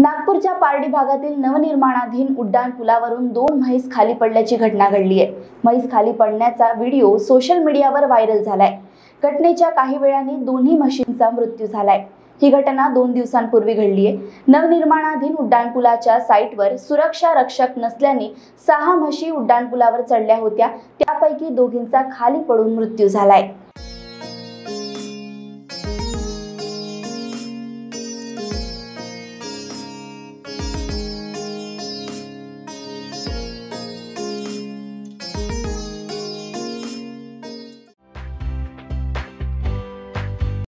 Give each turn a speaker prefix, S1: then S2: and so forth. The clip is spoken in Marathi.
S1: नागपूरच्या पारडी भागातील नवनिर्माणाधीन उड्डाण पुलावरून दोन म्हैस खाली पडल्याची घटना घडली आहे. म्हैस खाली पडण्याचा व्हिडिओ सोशल मीडियावर व्हायरल झालाय. घटनेच्या काही वेळाने दोन्ही म्हशींचा मृत्यू झालाय. ही घटना दोन दिवसांपूर्वी घडली आहे. नवनिर्माणाधीन उड्डाणपुलाच्या साईटवर सुरक्षा रक्षक नसल्याने सहा म्हशी उड्डाणपुलावर चढल्या होत्या. त्यापैकी दोघींचा खाली पडून मृत्यू झालाय.